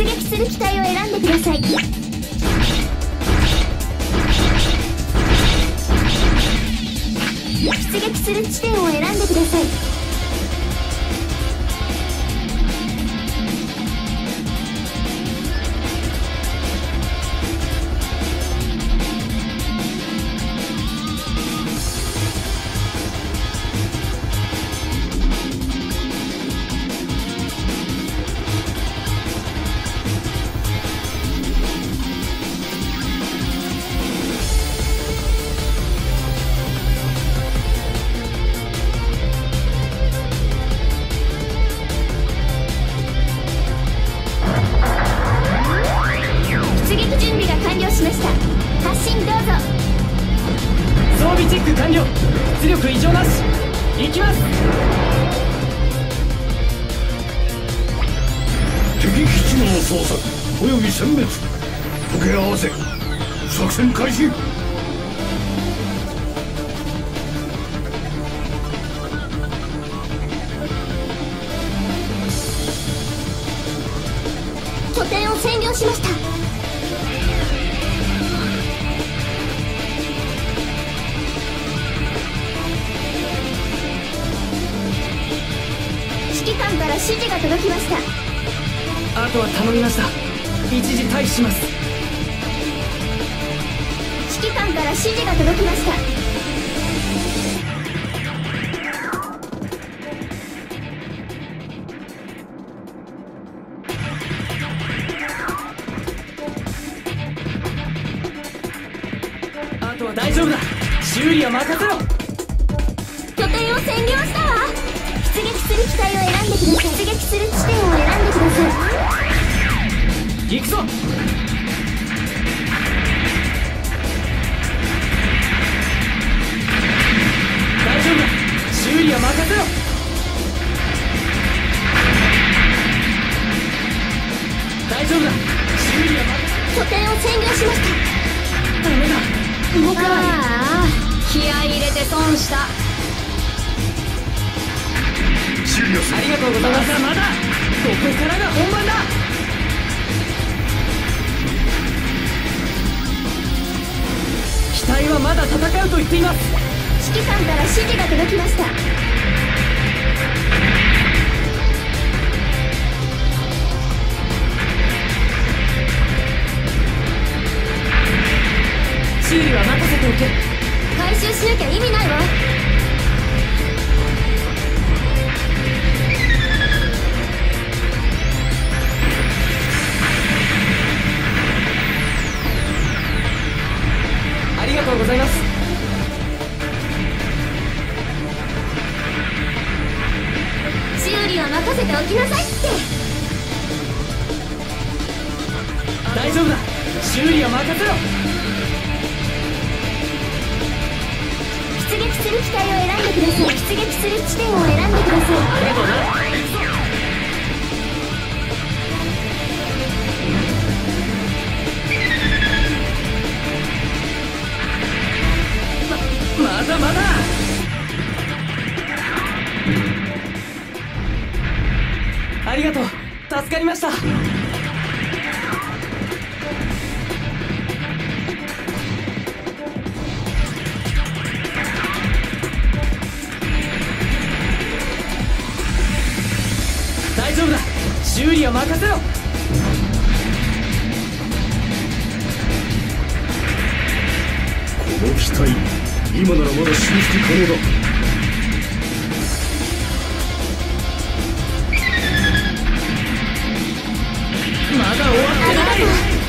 出撃する機体を選んでください。出撃する地点を選んでください。殲滅時計合わせ作戦開始。拠点を占領しました。指揮官から指示が届きました。あとは頼みました。一時退避します。指揮官から指示が届きました。あとは大丈夫だ。修理は任せろ。拠点を占領したわ。出撃する機体を選んでください。出撃する地点を選んでください。行くぞ。しなきゃ意味ないわ。地点を選んでください。機体今ならまだ修復可能だまだ終わってない。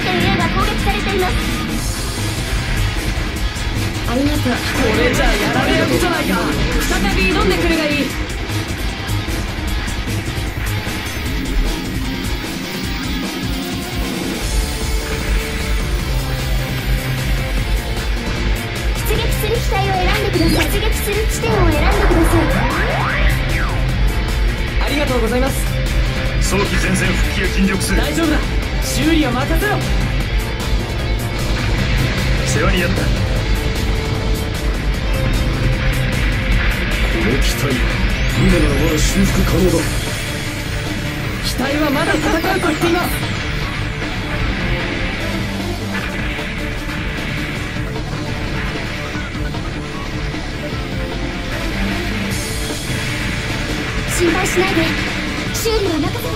点 A が攻撃されています。ありがとう。これじゃやられるないか。再び挑んでくるがいい。機体を選んでください。出撃する地点を選んでください。ありがとうございます。早期前線復帰を尽力する。大丈夫だ。修理は任せろ。世話になった。この機体今ならまだ修復可能だ。機体はまだ戦うと言っています。心配しないで修理は任せて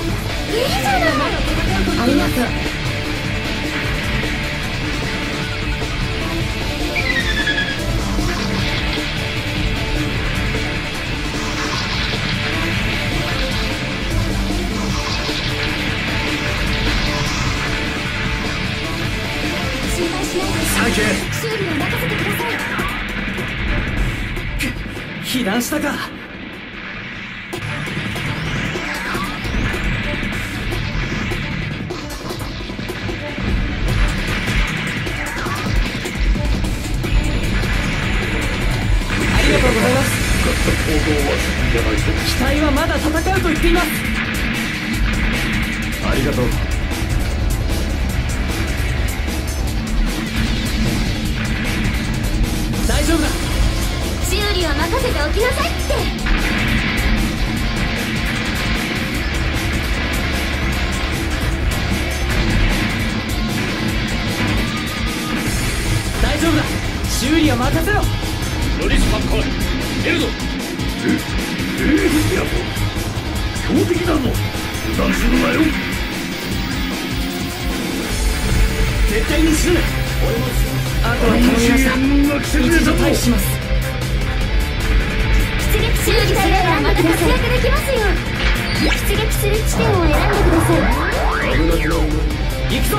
いいじゃないありがとう心配しないで修理は任せてください被弾したか。っていますありがとう大丈夫だ。修理は任せておきなさいって大丈夫だ修理は任せろ。ノリスパッカー出るぞ。え？え？や標的だぞ油断するなよ。絶対に死ぬなあとは頼みました。一時たぞ退避します。出撃する機体がまた活躍できますよ。出撃する地点を選んでください。行くぞ。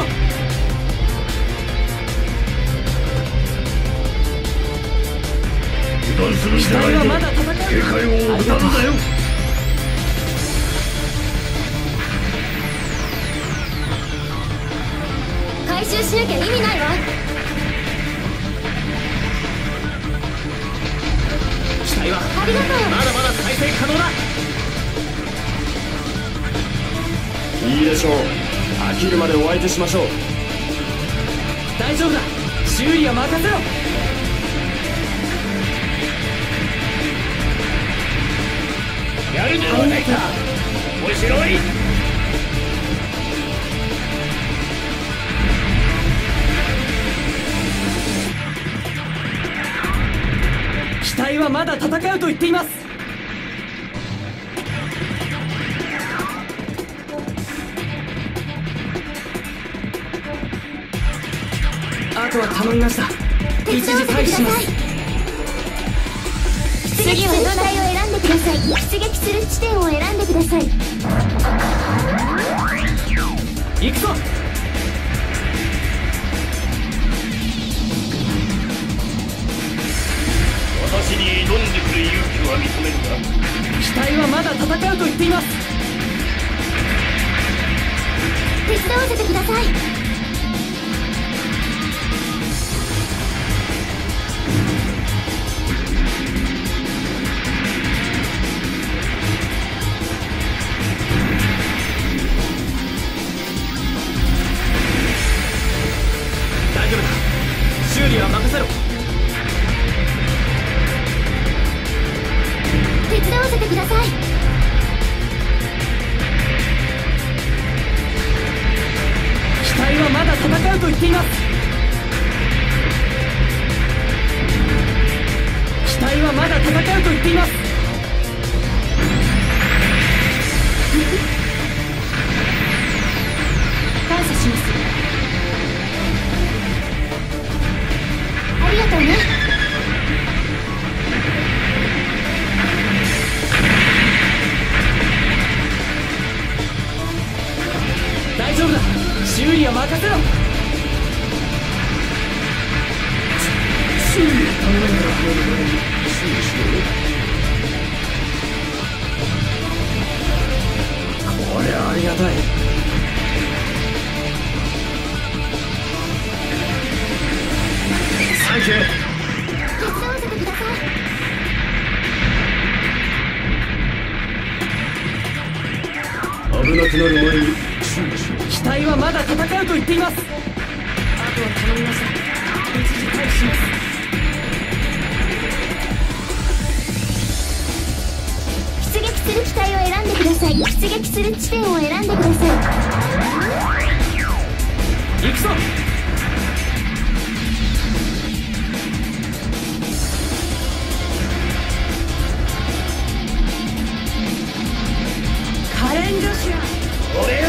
油断するん機じゃないぞ体はまだ戦う。警戒を怠るなよ回収しなきゃ意味ないわ。機体はありがとう。まだまだ再生可能だ。いいでしょう。飽きるまでお相手しましょう。大丈夫だ。修理は任せろ。やるではないかはまだ戦うと言っています。あとは頼みました。一時退避します。次は機体を選んでくだ？さい出撃する地点を選んでください。行くぞ私に挑んでくる勇気は認めるが機体はまだ戦うと言っています。手伝わせてください。大丈夫だ。修理は任せろせてください。機体はまだ戦うと言っています。機体はまだ戦うと言っています。っています。あとは頼みました一時退避します出する機体を選んでください。出撃する地点を選んでください。行くぞ。火炎女子や俺は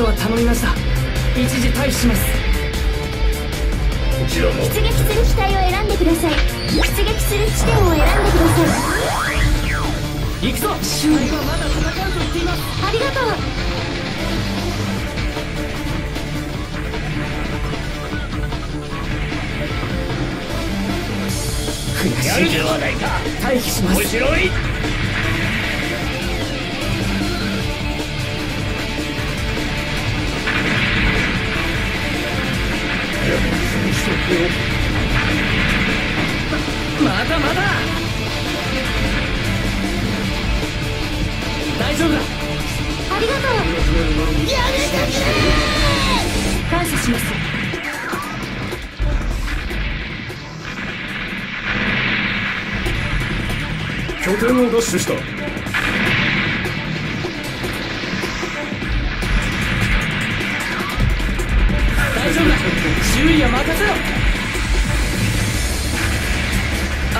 あとは頼みました。一時退避します。こちらも。出撃する機体を選んでください。出撃する地点を選んでください。行くぞ。修理はまだ戦うと言っています。ありがとう。悔やるしいではないか。退避します。面白いまだまだ。大丈夫だ。ありがとう感謝します。拠点を奪取した。修理は任せろ。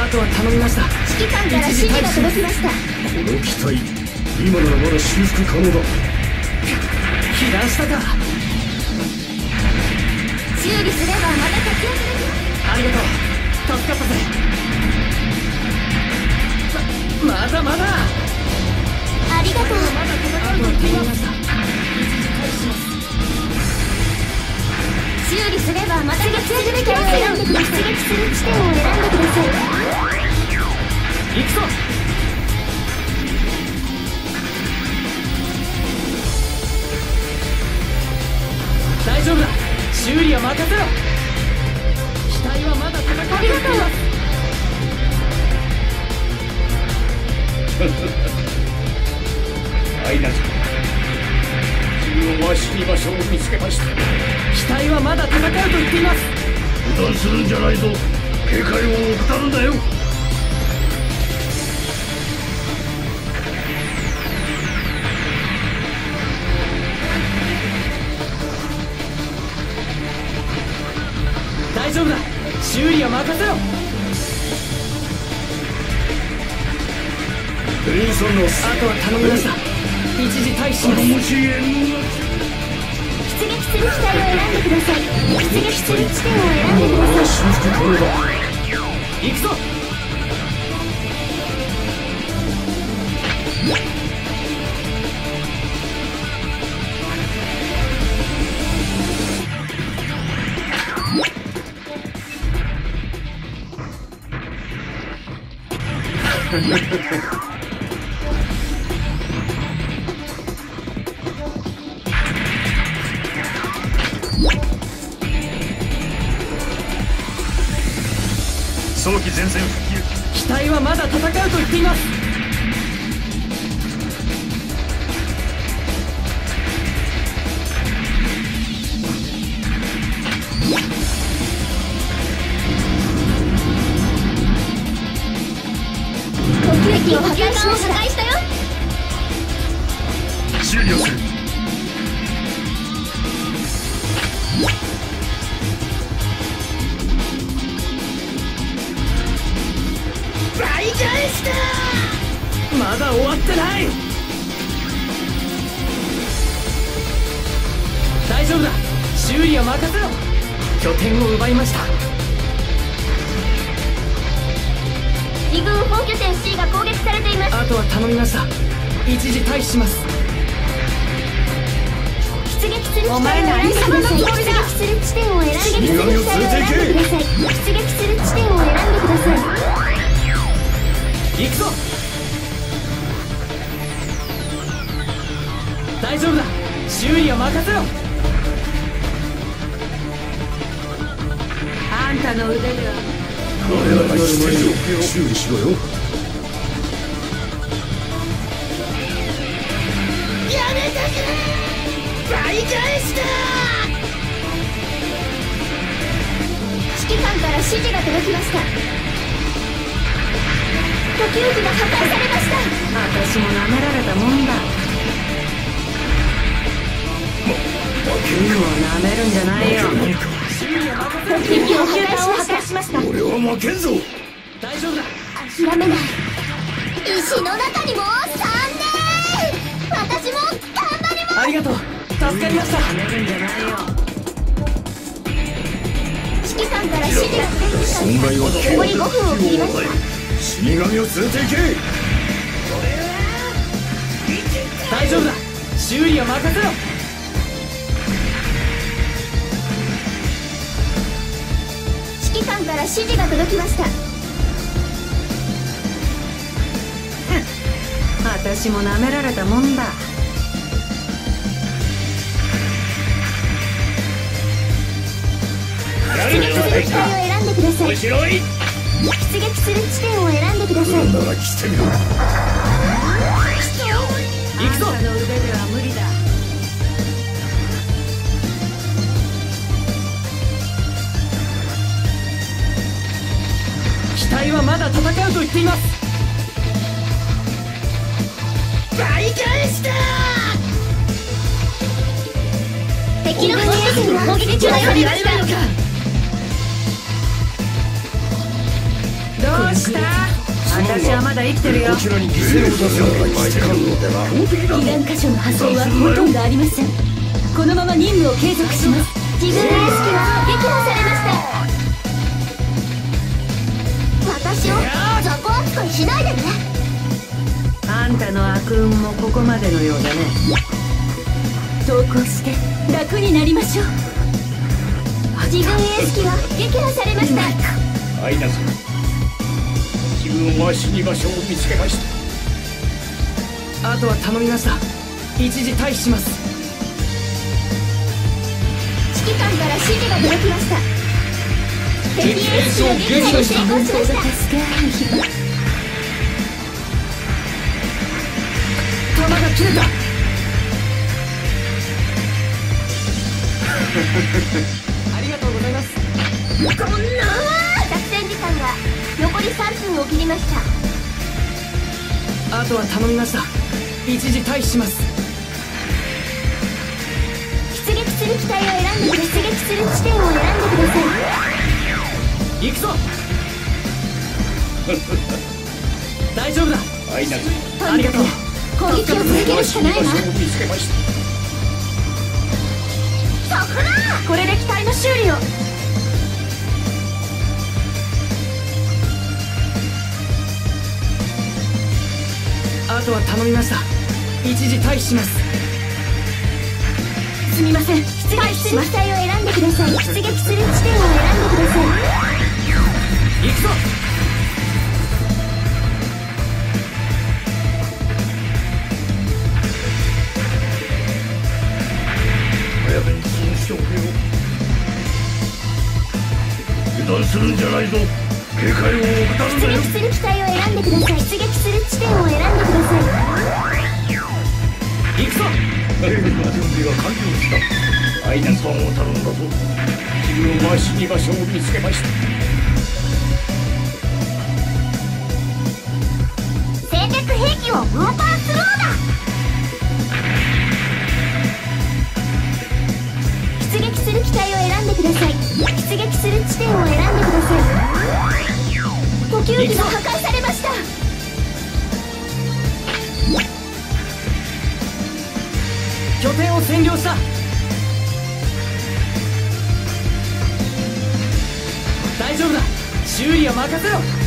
あとは頼みました。指揮官から指示が届きました。この機体今ならまだ修復可能だ。被弾したか。修理すればまた活躍できますありがとう。助かったぜ。ままだまだ。ありがとう。あとは頼みましたすればまた活躍できますよ出撃する地点を選んでください行くぞ大丈夫。だ修理は任せろ機体はまだ戦うありがとうアイナさん自分は死に場所を見つけました機体はまだ戦うと言っています。油断するんじゃないぞ。警戒を怠るんだよ。大丈夫だ。修理は任せろ。プリンソンのあとは頼みました一時退避しますもし縁が出撃する機体を選んでください出撃する地点を選んでください修復可能だ行く早期前線復旧。機体はまだ戦うと言っています。突撃を破壊しました。よ修理をするまだ終わってない。大丈夫だ。修理は任せろ。拠点を奪いました。二軍本拠点 C が攻撃されています。あとは頼みました。一時退避します。出撃する地点をお前選んでください。出撃する地点を選んでください出撃する地点を選んでください。行くぞ大丈夫だ。修理は任せろ。あんたの腕では彼らが生きてるよ修理しろよ。やめてくれ。倍返しだ指揮官から指示が届きました。呼吸器が破壊されました。私も舐められたもんだめるんじゃないよ。しました。俺は負けんぞ。大丈夫だ。諦めない。石の中にも3年私も頑張ります。ありがとう。助かりました。舐めるんじゃないよ。指揮官から指示が届きました損害は残り5分を切りました死神を連れて行け。大丈夫だ。修理は任せろ官から指示が届きました。私も舐められたもんだ。や出撃する機体を選んでください。面白い。出撃する地点を選んでください。なら来てみろ行くぞ機体はまだ戦うと言っています。倍返しだ敵の砲撃が攻撃中されました。どうした？私はまだ生きてるよ。こちらに犠牲を出せば来てくる。のでは箇所の破損はほとんどありません。このまま任務を継続します。自分の意識は撃破されました雑魚扱いしないでね。あんたの悪運もここまでのようだね。投降して楽になりましょう。自分意識は撃破されました。アイナさん自分は死に場所を見つけました。あとは頼みました。一時退避します。指揮官から指示が届きましたありがとうございますこんな作戦時間が残り3分を切りました。あとは頼みました。一時退避します。出撃する機体を選んで出撃する地点を選んでください行くぞ。大丈夫だ。アイナさんありがとう。攻撃を続けるしかないわ。こだこれで機体の修理を。あとは頼みました。一時退避します。すみません。出撃する機体を選んでください出撃する地点を選んでください。行くぞ早めにそうしておけよ油断するんじゃないぞ警戒を怠るなよ出撃する機体を選んでください出撃する地点を選んでください行くぞ兵の準備が完了したアイナさんを頼んだぞ自分は死に場所を見つけました兵器を分搬するのだ。出撃する機体を選んでください。出撃する地点を選んでください。呼吸器が破壊されました。拠点を占領した。大丈夫だ。修理は任せろ。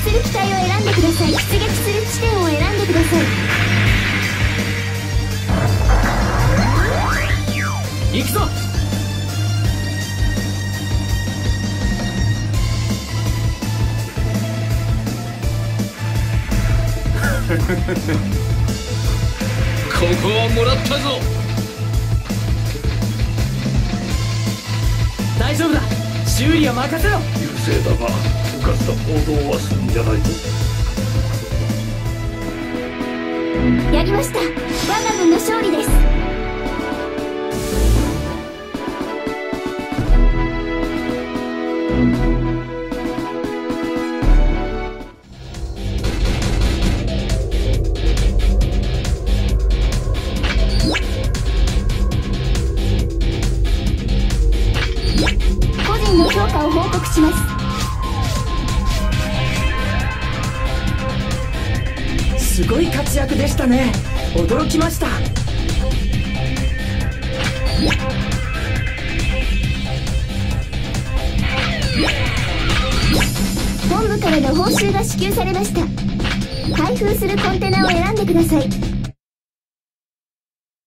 する機体を選んでください。出撃する地点を選んでください。行くぞ。ここはもらったぞ。大丈夫だ。修理は任せろ。優勢だがうかつな行動はするんじゃないぞやりました。我が軍の勝利です。個